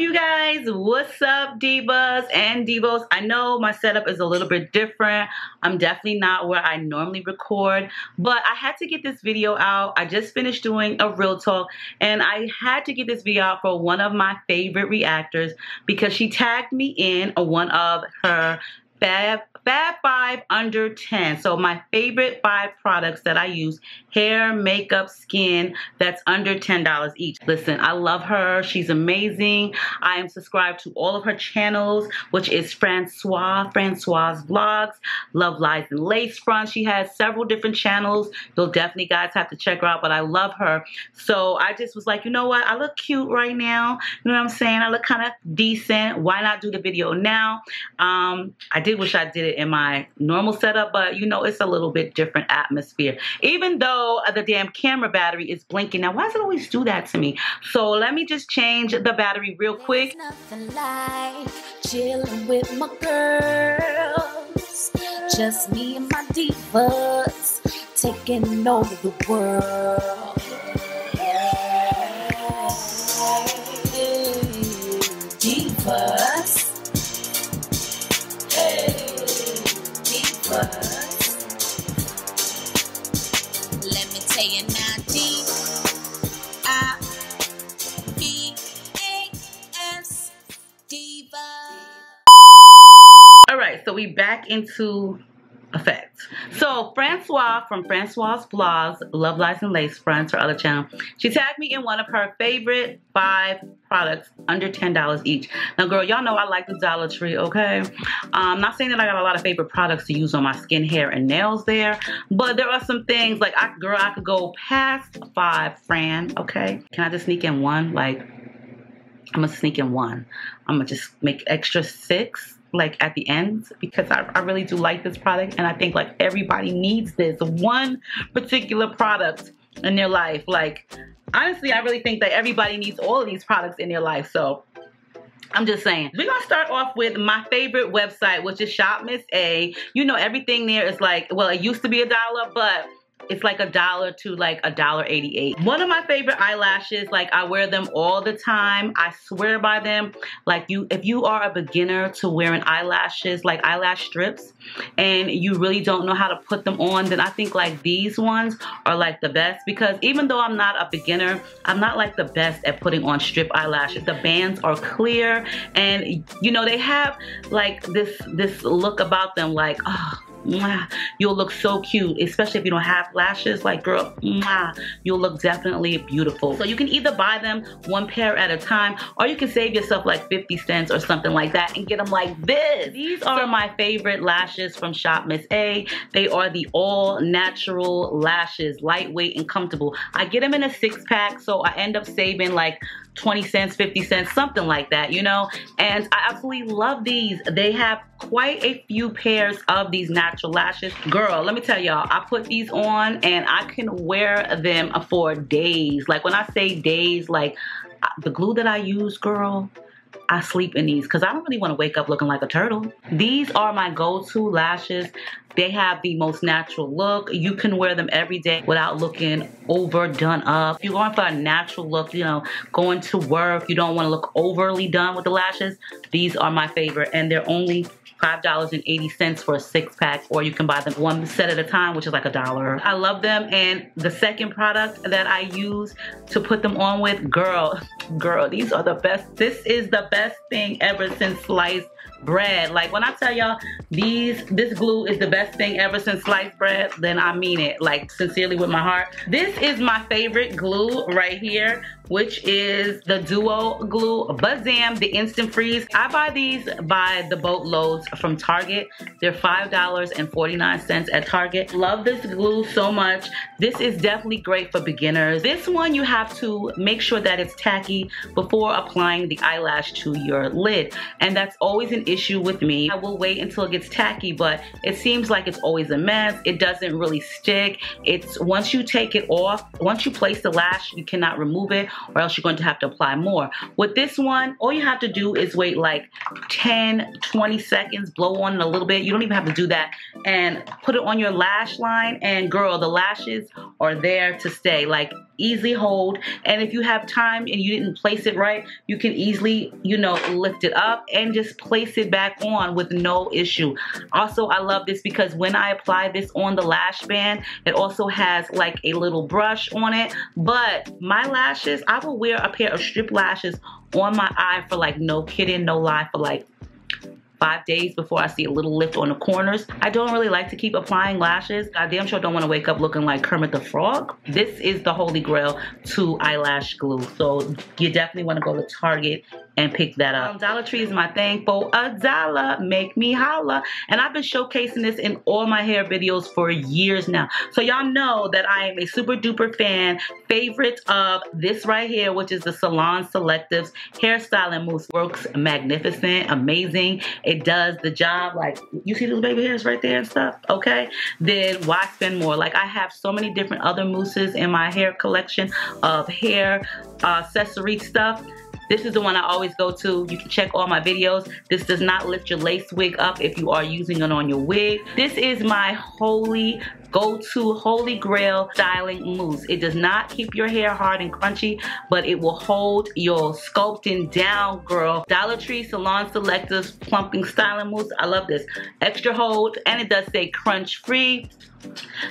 you guys? What's up divas and divos? I know my setup is a little bit different. I'm definitely not where i normally record but i had to get this video out. I just finished doing a real talk and i had to get this video out for one of my favorite reactors because she tagged me in one of her Fab, Fab 5 under 10. So my favorite five products that I use, hair, makeup, skin, that's under $10 each. Listen, I love her. She's amazing. I am subscribed to all of her channels, which is Francois, Francois Vlogs, Love Lies and Lace Front. She has several different channels. You'll definitely guys have to check her out, but I love her. So I just was like, you know what? I look cute right now. You know what I'm saying? I look kind of decent. Why not do the video now? Um, I did wish I did it in my normal setup, but you know, it's a little bit different atmosphere. Even though the damn camera battery is blinking. Now, why does it always do that to me? So let me just change the battery real quick. Like chilling with my girls. Just me and my divas taking over the world. So we back into effect. So Francois from Francois Vlogs, Love Lies and Lace Fronts, her other channel, she tagged me in one of her favorite five products under $10 each. Now girl, y'all know I like the Dollar Tree, okay? I'm not saying that I got a lot of favorite products to use on my skin, hair, and nails there, but there are some things like, I, girl, I could go past five, Fran, okay? Can I just sneak in one? Like, I'm gonna sneak in one. I'm gonna just make extra six like at the end because I, I really do like this product and I think like everybody needs this one particular product in their life. Like honestly, I really think that everybody needs all of these products in their life. So I'm just saying. We're gonna start off with my favorite website, which is Shop Miss A. You know, everything there is like, well, it used to be a dollar, but it's like a dollar to like a dollar 88 one of my favorite eyelashes like i wear them all the time. I swear by them. Like you if you are a beginner to wearing eyelashes like eyelash strips and you really don't know how to put them on then i think like these ones are like the best. Because even though i'm not a beginner i'm not like the best at putting on strip eyelashes. The bands are clear and you know they have like this this look about them like oh mwah, you'll look so cute, especially if you don't have lashes. Like, girl, mwah, you'll look definitely beautiful. So you can either buy them one pair at a time, or you can save yourself like 50 cents or something like that and get them like this. These are my favorite lashes from ShopMissA. They are the all natural lashes, lightweight and comfortable. I get them in a six pack, so I end up saving like 20 cents, 50 cents, something like that, you know? And I absolutely love these. They have quite a few pairs of these natural lashes. Girl, let me tell y'all, I put these on and I can wear them for days. Like when I say days, like uh, the glue that I use, girl, I sleep in these because I don't really want to wake up looking like a turtle. These are my go-to lashes. They have the most natural look. You can wear them every day without looking overdone up. If you're going for a natural look, you know, going to work, you don't want to look overly done with the lashes, these are my favorite and they're only $5.80 for a six pack, or you can buy them one set at a time, which is like a dollar. I love them. And the second product that I use to put them on with, girl, girl, these are the best. This is the best thing ever since sliced bread. Like when I tell y'all these, this glue is the best thing ever since sliced bread, then I mean it, like sincerely with my heart. This is my favorite glue right here which is the Duo Glue Bazam, the Instant Freeze. I buy these by the boatloads from Target. They're $5.49 at Target. Love this glue so much. This is definitely great for beginners. This one you have to make sure that it's tacky before applying the eyelash to your lid. And that's always an issue with me. I will wait until it gets tacky, but it seems like it's always a mess. It doesn't really stick. It's once you take it off, once you place the lash, you cannot remove it or else you're going to have to apply more. With this one, all you have to do is wait like 10, 20 seconds, blow on it a little bit. You don't even have to do that and put it on your lash line. And girl, the lashes are there to stay. Like easily hold. And if you have time and you didn't place it right you can easily you know lift it up and just place it back on with no issue. Also I love this because when I apply this on the lash band it also has like a little brush on it. But my lashes I will wear a pair of strip lashes on my eye for like no kidding no lie for like five days before I see a little lift on the corners. I don't really like to keep applying lashes. I damn sure don't want to wake up looking like Kermit the Frog. This is the holy grail to eyelash glue. So you definitely want to go to Target and pick that up. Um, Dollar Tree is my thing for a dollar. Make me holla. And I've been showcasing this in all my hair videos for years now. So y'all know that I am a super duper fan, favorite of this right here, which is the Salon Selectives Hairstyling Mousse. Works magnificent, amazing. It does the job. Like, you see those baby hairs right there and stuff, okay? Then why spend more? Like, I have so many different other mousses in my hair collection of hair uh, accessory stuff this is the one I always go to. You can check all my videos. This does not lift your lace wig up if you are using it on your wig. This is my holy go-to holy grail styling mousse. It does not keep your hair hard and crunchy, but it will hold your sculpting down, girl. Dollar Tree Salon Selectives Plumping Styling Mousse. I love this. Extra hold, and it does say crunch free.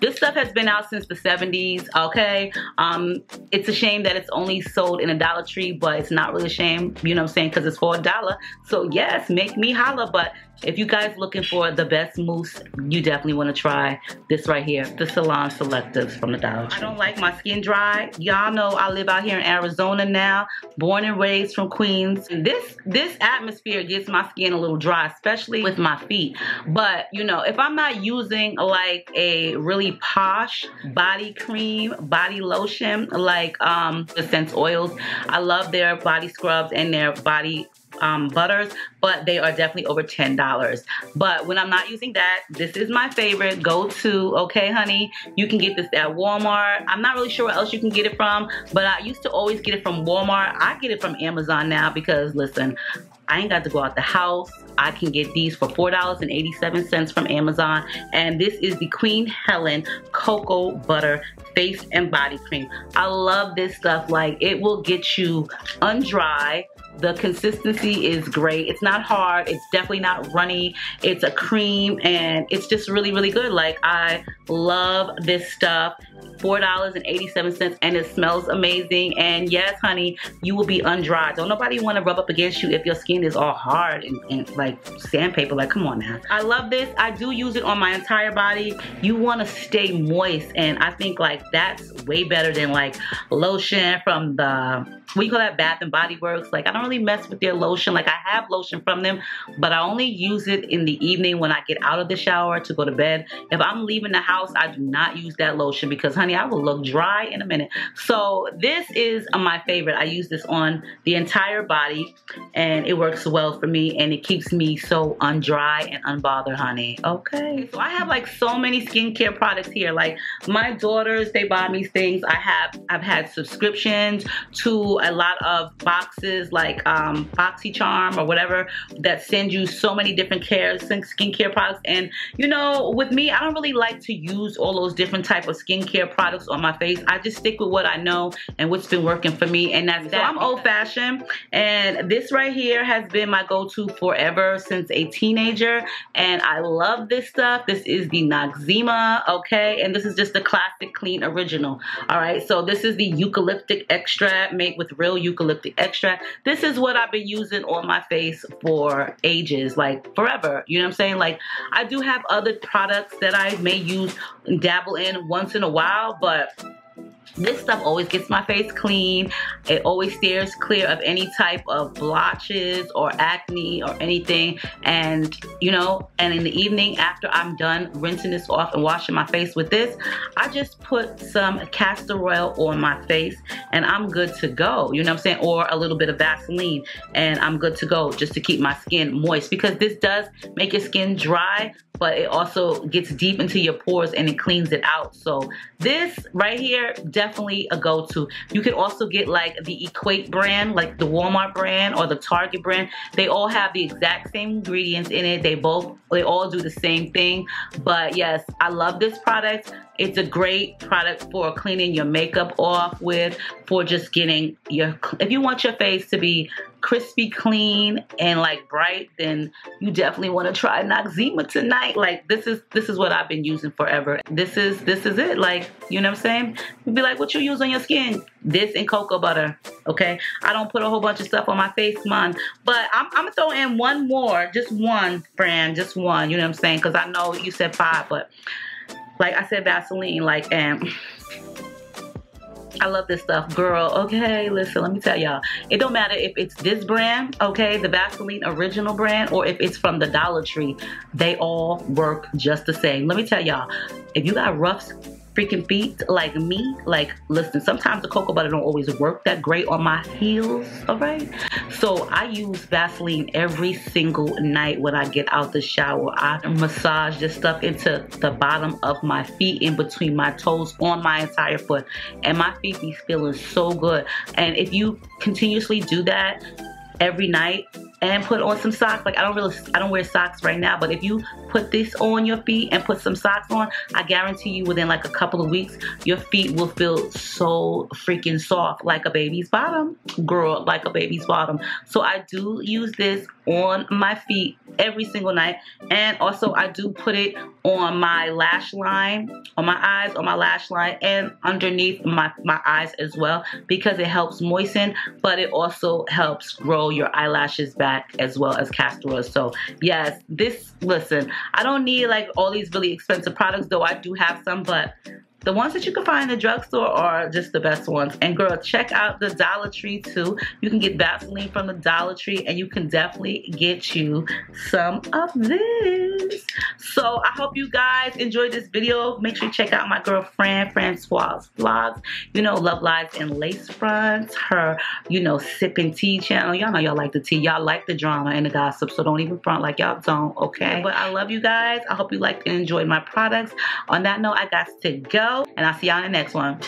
This stuff has been out since the 70s, okay? Um, it's a shame that it's only sold in a Dollar Tree, but it's not really a shame, you know what I'm saying, because it's for a dollar. So yes, make me holla, but if you guys looking for the best mousse, you definitely want to try this right here, the Salon Selectives from the Dollar Tree. I don't like my skin dry. Y'all know I live out here in Arizona now, born and raised from Queens. And this, this atmosphere gets my skin a little dry, especially with my feet. But, you know, if I'm not using like a really posh body cream, body lotion, like um, the Sense Oils, I love their body scrubs and their body um, butters, but they are definitely over $10. But when I'm not using that, this is my favorite go-to, okay, honey? You can get this at Walmart. I'm not really sure where else you can get it from, but I used to always get it from Walmart. I get it from Amazon now because, listen, I ain't got to go out the house. I can get these for $4.87 from Amazon. And this is the Queen Helene Cocoa Butter Face and Body Cream. I love this stuff. Like, it will get you undry the consistency is great. It's not hard. It's definitely not runny. It's a cream and it's just really, really good. Like I love this stuff. $4.87 and it smells amazing. And yes, honey, you will be undry. Don't nobody want to rub up against you if your skin is all hard and, and like sandpaper. Like, come on now. I love this. I do use it on my entire body. You want to stay moist. And I think like that's way better than like lotion from the you call that Bath and Body Works. Like I don't really mess with their lotion. Like I have lotion from them, but I only use it in the evening when I get out of the shower to go to bed. If I'm leaving the house, I do not use that lotion because honey, I will look dry in a minute. So this is my favorite. I use this on the entire body and it works well for me and it keeps me so undry and unbothered, honey. Okay. So I have like so many skincare products here. Like my daughters, they buy me things. I have, I've had subscriptions to a lot of boxes like um, BoxyCharm or whatever that send you so many different care skincare products. And you know, with me, I don't really like to use all those different type of skincare products on my face. I just stick with what I know and what's been working for me. And that's that. So I'm old fashioned. And this right here has been my go-to forever since a teenager. And I love this stuff. This is the Noxzema, okay? And this is just the classic clean original. All right, so this is the eucalyptic extract made with real eucalyptic extract. This is what I've been using on my face for ages, like forever. You know what I'm saying? Like I do have other products that I may use and dabble in once in a while, but this stuff always gets my face clean. It always steers clear of any type of blotches or acne or anything. And, you know, and in the evening after I'm done rinsing this off and washing my face with this, I just put some castor oil on my face and I'm good to go. You know what I'm saying? Or a little bit of Vaseline and I'm good to go just to keep my skin moist because this does make your skin dry but it also gets deep into your pores and it cleans it out. So this right here, definitely a go-to. You can also get like the Equate brand, like the Walmart brand or the Target brand. They all have the exact same ingredients in it. They both, they all do the same thing. But yes, I love this product. It's a great product for cleaning your makeup off with, for just getting your, if you want your face to be crispy clean and like bright, then you definitely want to try Noxzema tonight. Like this is this is what I've been using forever. This is this is it. Like, you know what I'm saying? You'd be like, what you use on your skin? This and cocoa butter. Okay. I don't put a whole bunch of stuff on my face, man. But I'm, I'm gonna throw in one more, just one brand, just one, you know what I'm saying? Because I know you said five, but like I said, Vaseline, like, and I love this stuff, girl. Okay, listen, let me tell y'all. It don't matter if it's this brand, okay, the Vaseline original brand, or if it's from the Dollar Tree. They all work just the same. Let me tell y'all, if you got rough freaking feet like me, like listen, sometimes the cocoa butter don't always work that great on my heels, all right? So I use Vaseline every single night when I get out the shower. I massage this stuff into the bottom of my feet, in between my toes, on my entire foot. And my feet be feeling so good. And if you continuously do that every night, and put on some socks. Like I don't really, I don't wear socks right now, but if you put this on your feet and put some socks on, I guarantee you within like a couple of weeks, your feet will feel so freaking soft like a baby's bottom. Girl, like a baby's bottom. So I do use this on my feet every single night. And also I do put it on my lash line, on my eyes, on my lash line, and underneath my, my eyes as well because it helps moisten, but it also helps grow your eyelashes back as well as castor oil. So yes, this, listen, I don't need like all these really expensive products, though I do have some, but the ones that you can find in the drugstore are just the best ones. And girl, check out the Dollar Tree too. You can get Vaseline from the Dollar Tree and you can definitely get you some of this. So I hope you guys enjoyed this video. Make sure you check out my girlfriend Francoise vlogs. You know, Love Lies and Lace Fronts. Her, you know, sipping tea channel. Y'all know y'all like the tea. Y'all like the drama and the gossip. So don't even front like y'all don't, okay? But I love you guys. I hope you liked and enjoyed my products. On that note, I got to and I'll see y'all in the next one.